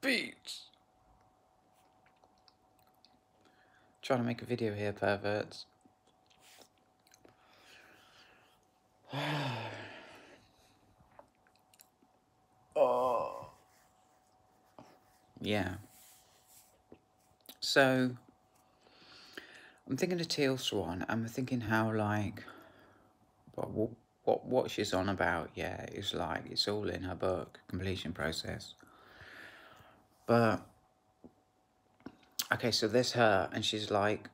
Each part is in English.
beats. Trying to make a video here, perverts. oh. Yeah. So, I'm thinking of Teal Swan. And I'm thinking how, like, what, what, what she's on about, yeah, is like, it's all in her book, completion process. But, okay, so there's her, and she's like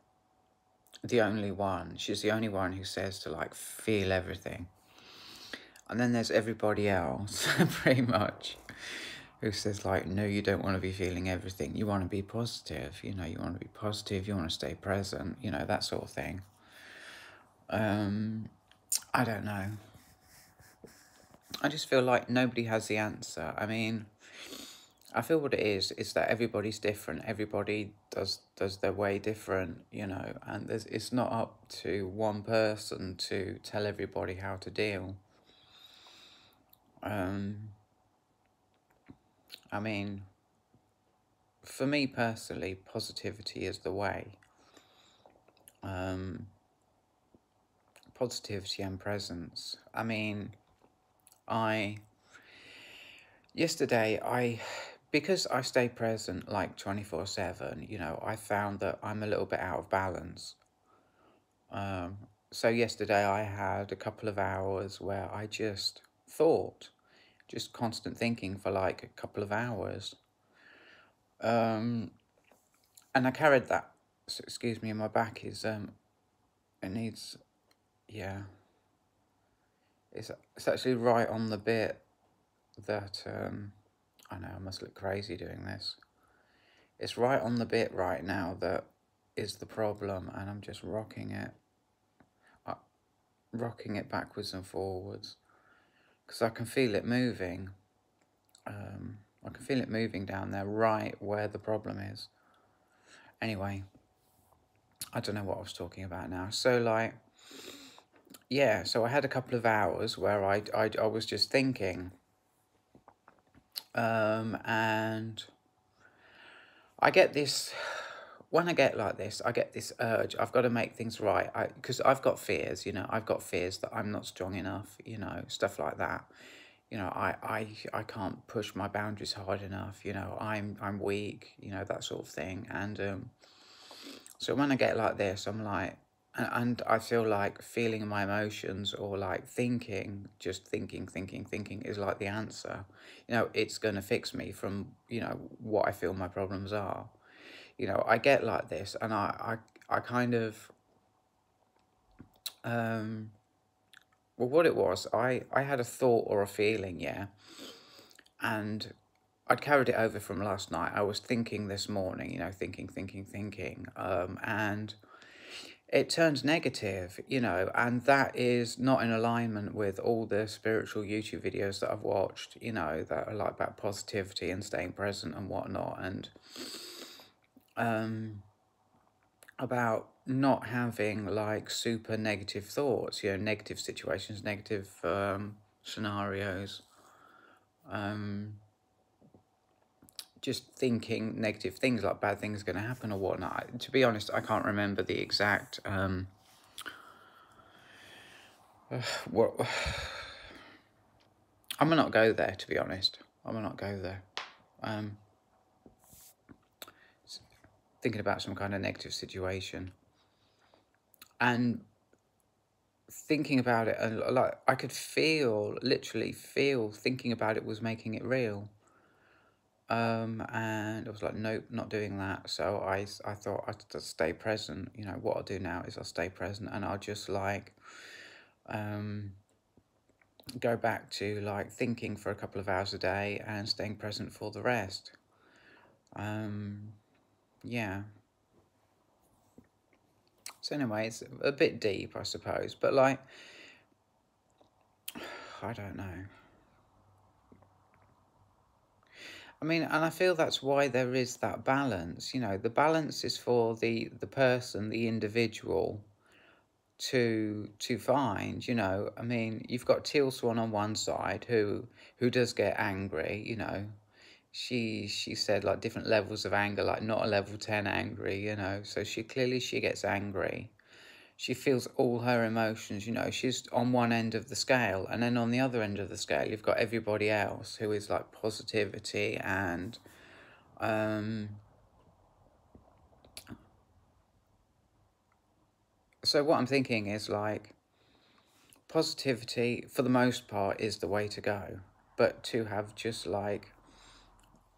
the only one. She's the only one who says to, like, feel everything. And then there's everybody else, pretty much, who says, like, no, you don't want to be feeling everything. You want to be positive, you know, you want to be positive, you want to stay present, you know, that sort of thing. Um, I don't know. I just feel like nobody has the answer. I mean, I feel what it is is that everybody's different. Everybody does does their way different, you know, and there's it's not up to one person to tell everybody how to deal. Um, I mean, for me personally, positivity is the way. Um, positivity and presence. I mean, I yesterday I because I stay present like 24 7, you know, I found that I'm a little bit out of balance. Um, so yesterday I had a couple of hours where I just thought just constant thinking for like a couple of hours. Um, and I carried that, so excuse me, in my back is, um, it needs, yeah, it's, it's actually right on the bit that, um, I know I must look crazy doing this. It's right on the bit right now that is the problem and I'm just rocking it, uh, rocking it backwards and forwards because I can feel it moving. Um, I can feel it moving down there right where the problem is. Anyway, I don't know what I was talking about now. So like, yeah, so I had a couple of hours where I, I, I was just thinking um, and I get this when I get like this, I get this urge. I've got to make things right. I because I've got fears. You know, I've got fears that I'm not strong enough. You know, stuff like that. You know, I I I can't push my boundaries hard enough. You know, I'm I'm weak. You know that sort of thing. And um, so when I get like this, I'm like, and I feel like feeling my emotions or like thinking, just thinking, thinking, thinking is like the answer. You know, it's going to fix me from, you know, what I feel my problems are you know, I get like this and I, I, I kind of, um, well, what it was, I, I had a thought or a feeling, yeah, and I'd carried it over from last night. I was thinking this morning, you know, thinking, thinking, thinking, um, and it turns negative, you know, and that is not in alignment with all the spiritual YouTube videos that I've watched, you know, that are like about positivity and staying present and whatnot, and um, about not having like super negative thoughts, you know, negative situations, negative um, scenarios. Um, just thinking negative things like bad things going to happen or whatnot. To be honest, I can't remember the exact. Um, uh, what I'm gonna not go there. To be honest, I'm gonna not go there. Um, thinking about some kind of negative situation and thinking about it and like I could feel literally feel thinking about it was making it real um and I was like nope not doing that so I I thought I'd just stay present you know what I'll do now is I'll stay present and I'll just like um go back to like thinking for a couple of hours a day and staying present for the rest um yeah. So anyway, it's a bit deep, I suppose, but like, I don't know. I mean, and I feel that's why there is that balance. You know, the balance is for the the person, the individual, to to find. You know, I mean, you've got Teal Swan on one side who who does get angry. You know, she she said like different levels of anger, like not a level ten angry, you know. So she clearly she gets angry. She feels all her emotions, you know. She's on one end of the scale, and then on the other end of the scale, you've got everybody else who is like positivity and um so what I'm thinking is like positivity for the most part is the way to go but to have just like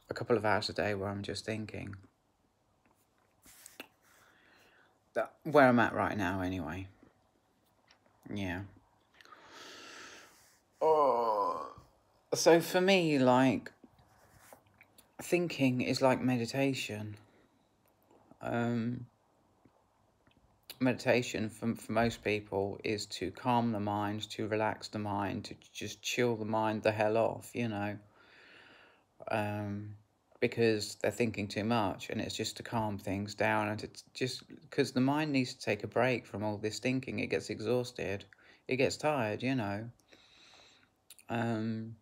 a couple of hours a day where I'm just thinking. That, where I'm at right now, anyway. Yeah. Oh. So for me, like, thinking is like meditation. Um, meditation for, for most people is to calm the mind, to relax the mind, to just chill the mind the hell off, you know um, because they're thinking too much and it's just to calm things down and it's just because the mind needs to take a break from all this thinking it gets exhausted it gets tired you know? Um,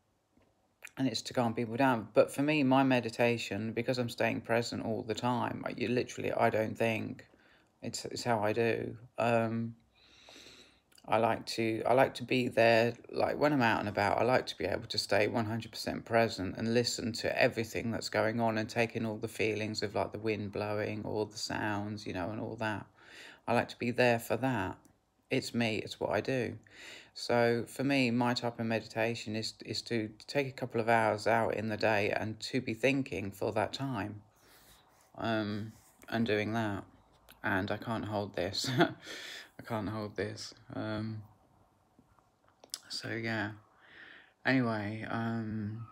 and it's to calm people down. But for me my meditation because i'm staying present all the time you literally i don't think it's, it's how i do. Um, I like to I like to be there like when I'm out and about I like to be able to stay 100% present and listen to everything that's going on and take in all the feelings of like the wind blowing all the sounds you know and all that. I like to be there for that. It's me it's what I do. So for me my type of meditation is is to take a couple of hours out in the day and to be thinking for that time um and doing that and I can't hold this I can't hold this. Um, so yeah. Anyway, um,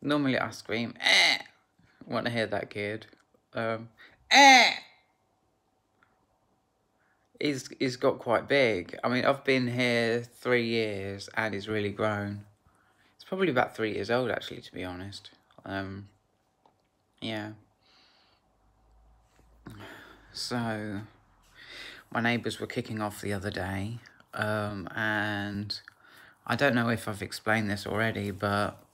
normally I scream, eh, want to hear that kid. Um, eh. He's, he's got quite big. I mean, I've been here three years and he's really grown. It's probably about three years old, actually, to be honest. Um, yeah. So, my neighbours were kicking off the other day, um, and I don't know if I've explained this already, but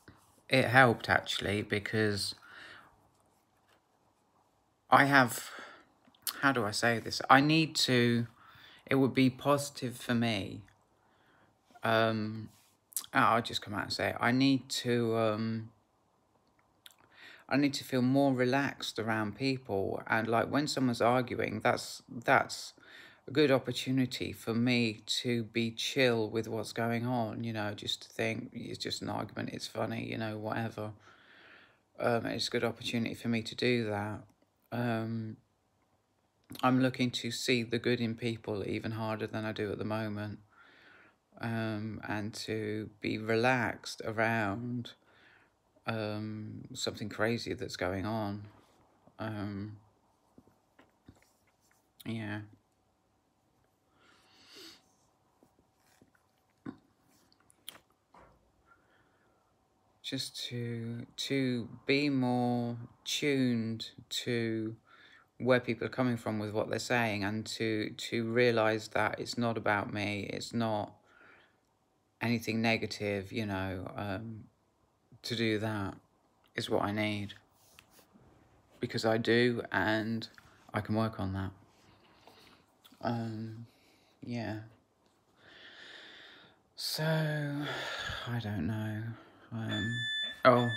it helped actually because I have, how do I say this? I need to, it would be positive for me. Um, I'll just come out and say it. I need to, um, I need to feel more relaxed around people. And like when someone's arguing, that's that's a good opportunity for me to be chill with what's going on, you know, just to think it's just an argument, it's funny, you know, whatever. Um, it's a good opportunity for me to do that. Um, I'm looking to see the good in people even harder than I do at the moment. Um, and to be relaxed around um, something crazy that's going on. Um, yeah. Just to to be more tuned to where people are coming from with what they're saying and to to realize that it's not about me it's not anything negative you know um, to do that is what I need. Because I do, and I can work on that. Um, yeah. So, I don't know. Um, oh,